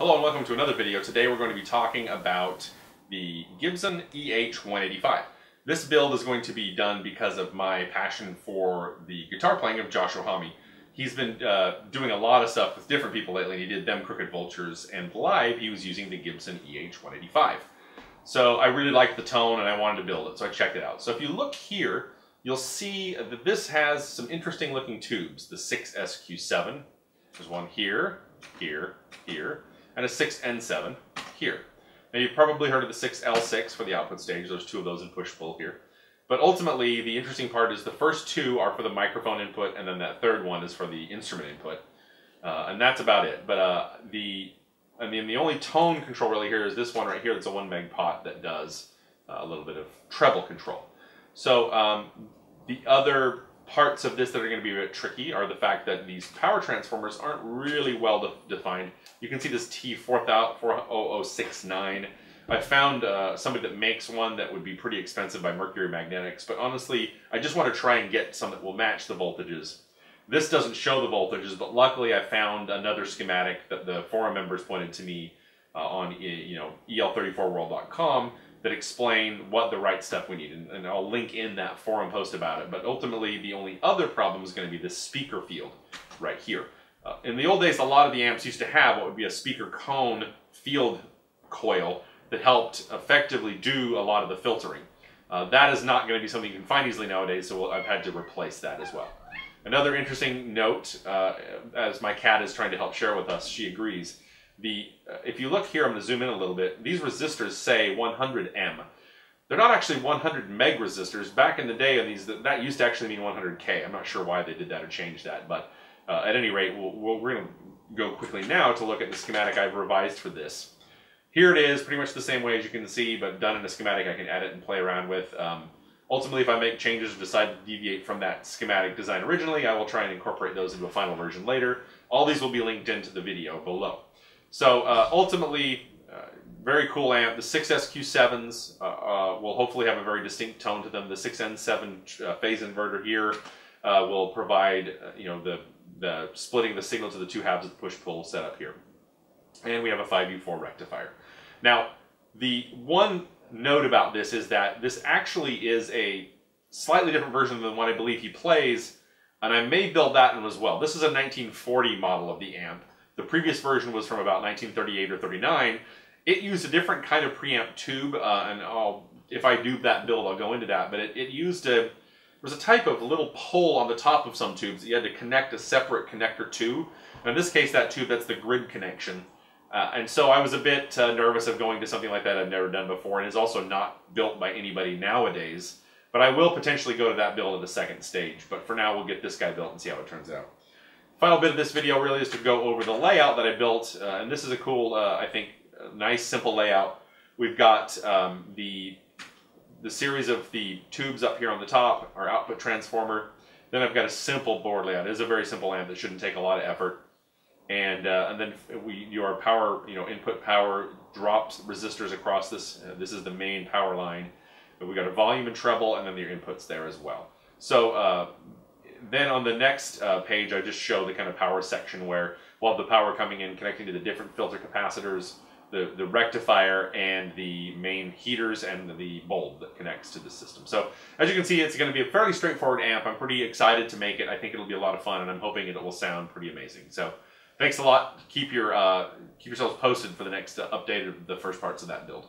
Hello and welcome to another video. Today we're going to be talking about the Gibson EH-185. This build is going to be done because of my passion for the guitar playing of Josh Homme. He's been uh, doing a lot of stuff with different people lately. He did Them Crooked Vultures and live he was using the Gibson EH-185. So I really liked the tone and I wanted to build it, so I checked it out. So if you look here, you'll see that this has some interesting looking tubes. The 6SQ7, there's one here, here, here, and a 6N7 here. Now you've probably heard of the 6L6 for the output stage. There's two of those in push-pull here. But ultimately, the interesting part is the first two are for the microphone input, and then that third one is for the instrument input. Uh, and that's about it. But uh, the, I mean, the only tone control really here is this one right here that's a one meg pot that does uh, a little bit of treble control. So um, the other parts of this that are going to be a bit tricky are the fact that these power transformers aren't really well de defined. You can see this T4069. I found uh, somebody that makes one that would be pretty expensive by Mercury Magnetics, but honestly, I just want to try and get some that will match the voltages. This doesn't show the voltages, but luckily I found another schematic that the forum members pointed to me uh, on you know el34world.com that explain what the right stuff we need. And, and, I'll link in that forum post about it. But ultimately, the only other problem is going to be the speaker field right here. Uh, in the old days, a lot of the amps used to have what would be a speaker cone field coil that helped effectively do a lot of the filtering. Uh, that is not going to be something you can find easily nowadays, so we'll, I've had to replace that as well. Another interesting note, uh, as my cat is trying to help share with us, she agrees, the uh, if you look here, I'm going to zoom in a little bit. These resistors say 100M. They're not actually 100 meg resistors. Back in the day, on these that used to actually mean 100K. I'm not sure why they did that or changed that, but uh, at any rate, we we are going to go quickly now to look at the schematic I've revised for this. Here it is, pretty much the same way as you can see, but done in a schematic I can edit and play around with. Um, ultimately, if I make changes or decide to deviate from that schematic design originally, I will try and incorporate those into a final version later. All these will be linked into the video below. So uh, ultimately, uh, very cool amp. The 6SQ7s uh, uh, will hopefully have a very distinct tone to them. The 6N7 uh, phase inverter here uh, will provide, you know, the, the splitting of the signal to the two halves of the push-pull setup here. And we have a 5U4 rectifier. Now, the one note about this is that this actually is a slightly different version than what I believe he plays, and I may build that one as well. This is a 1940 model of the amp. The previous version was from about 1938 or 39. It used a different kind of preamp tube, uh, and I'll, if I do that build, I'll go into that. But it, it used a, there was a type of little pole on the top of some tubes that you had to connect a separate connector to. in this case, that tube, that's the grid connection. Uh, and so I was a bit uh, nervous of going to something like that I've never done before, and is also not built by anybody nowadays. But I will potentially go to that build at the second stage. But for now, we'll get this guy built and see how it turns out. Final bit of this video really is to go over the layout that I built, uh, and this is a cool, uh, I think, nice simple layout. We've got um, the the series of the tubes up here on the top, our output transformer. Then I've got a simple board layout. It is a very simple amp that shouldn't take a lot of effort. And uh, and then we do our power, you know, input power drops resistors across this. Uh, this is the main power line. But we got a volume and treble, and then your inputs there as well. So uh, then on the next uh, page, I just show the kind of power section where we'll have the power coming in, connecting to the different filter capacitors, the, the rectifier, and the main heaters, and the bulb that connects to the system. So as you can see, it's going to be a fairly straightforward amp. I'm pretty excited to make it. I think it'll be a lot of fun, and I'm hoping it will sound pretty amazing. So thanks a lot. Keep your uh, keep yourselves posted for the next uh, update of the first parts of that build.